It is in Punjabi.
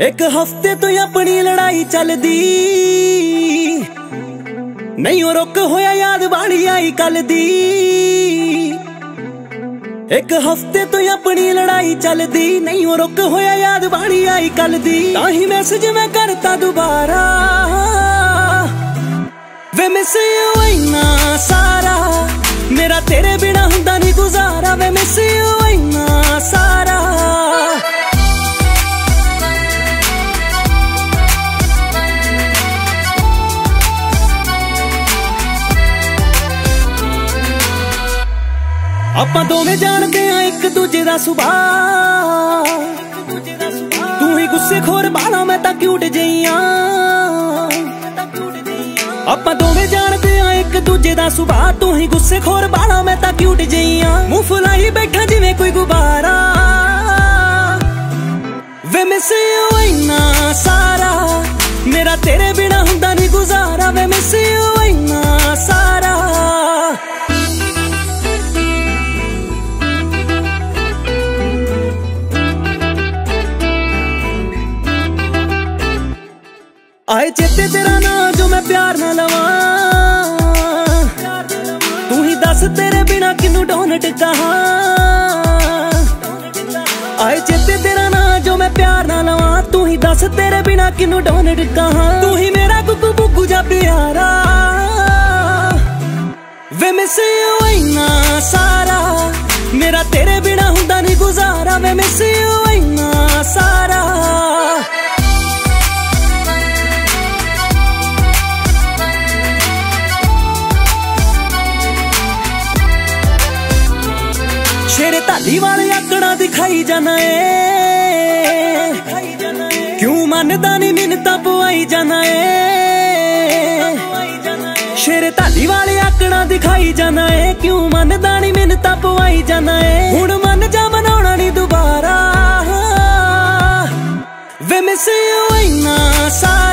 ਇੱਕ ਹਫ਼ਤੇ ਤੋਂ ਆਪਣੀ ਲੜਾਈ ਚੱਲਦੀ। ਨਹੀਂ ਉਹ ਰੁਕ ਹੋਇਆ ਯਾਦ ਬਾਣੀ ਆਈ ਕੱਲ ਦੀ। ਇੱਕ ਹਫ਼ਤੇ ਤੋਂ ਆਪਣੀ ਲੜਾਈ ਚੱਲਦੀ। ਨਹੀਂ ਉਹ ਰੁਕ ਹੋਇਆ ਯਾਦ ਬਾਣੀ ਆਈ ਕੱਲ ਦੀ। ਤਾਂ ਹੀ ਮੈਸੇਜ ਮੈਂ ਕਰਤਾ ਦੁਬਾਰਾ। ਵੇ ਮਿਸ ਯੂ ਇਨਾ ਤੇਰੇ ਬਿਨਾ ਹੁੰਦਾ ਨਹੀਂ ਗੁਜ਼ਾਰਾ, ਵੇ ਮਿਸ ਯੂ ਇਨਾ ਸਾਰਾ। ਆਪਾਂ ਦੋਵੇਂ ਜਾਣਦੇ ਆ ਇੱਕ ਦੂਜੇ ਦਾ ਸੁਭਾਅ। ਤੂੰ ਹੀ ਗੁੱਸੇ ਖੋਰ ਬਾਲਾ ਮੈਂ ਤਾਂ ਕਿਊਟ ਜਈਆਂ ਆਪਾਂ ਦੋਵੇਂ ਜਾਣਦੇ ਦੂਜੇ ਦਾ ਸੁਭਾਅ, ਤੂੰ ਹੀ ਗੁੱਸੇ ਖੋਰ ਬਾਲਾ, ਮੈਂ ਤਾਂ ਕਿਊਟ ਜਈਆਂ ਮੂੰਹ ਫੁਲਾਈ ਬੈਠਾ ਜਿਵੇਂ ਕੋਈ ਗੁਬਾਰਾ। ਵੇ ਮਿਸ ਯੂ ਇਨਾ ਸਾਰਾ, ਮੇਰਾ ਤੇਰੇ ਬਿਨਾ ਹੁੰਦਾ ਨਹੀਂ ਗੁਜ਼ਾਰਾ। ਵੇ ਮਿਸ ਯੂ ਇਨਾ ਸਾਰਾ। ਆਏ ਚੇਤੇ ਤੇਰਾ ਨਾਂ ਜੋ ਮੈਂ ਪਿਆਰ ਨਾਲ ਲਵਾਂ। ਦੱਸ ਤੇਰੇ ਬਿਨਾ ਕਿਨੂੰ ਡੋਨਟ ਕਹਾਂ? ਆਏ ਚੇਤੇ ਤੇਰਾ ਨਾਂ ਜੋ ਮੈਂ ਪਿਆਰ ਨਾਲ ਲਵਾਂ, ਤੂੰ ਹੀ ਦੱਸ ਤੇਰੇ ਬਿਨਾ ਕਿਨੂੰ ਡੋਨਟ ਕਹਾਂ? ਤੂੰ ਹੀ ਮੇਰਾ ਗੁੱਗੂ ਬੁੱਗੂ ਜਾ ਪਿਆਰਾ। ਵੇ ਮਿਸ ਯੂ ਇਨਾ ਸਾਰਾ, ਮੇਰਾ ਤੇਰੇ ਬਿਨਾ ਹੁੰਦਾ ਨਹੀਂ ਗੁਜ਼ਾਰਾ। ਵੇ ਮਿਸ ਯੂ ਸ਼ੇਰੇ ਢਾਲੀ ਵਾਲੇ ਆਕੜਾ ਦਿਖਾਈ ਜਾਣਾ ਏ। ਕਿਉਂ ਮੰਨਦਾ ਨਹੀਂ ਮਿੰਨਤਾਂ ਪਵਾਈ ਜਾਣਾ ਏ। ਸ਼ੇਰੇ ਢਾਲੀ ਵਾਲੇ ਆਕੜਾ ਦਿਖਾਈ ਜਾਣਾ ਏ। ਕਿਉਂ ਮੰਨਦਾ ਨਹੀਂ ਮਿੰਨਤਾਂ ਪਵਾਈ ਜਾਣਾ ਏ। ਹੁਣ ਮੰਨ ਜਾ ਮਨਾਉਣਾ ਨਹੀਂ ਦੁਬਾਰਾ। ਵੇ ਮਿਸ ਯੂ ਇਨਾ ਸਾਰਾ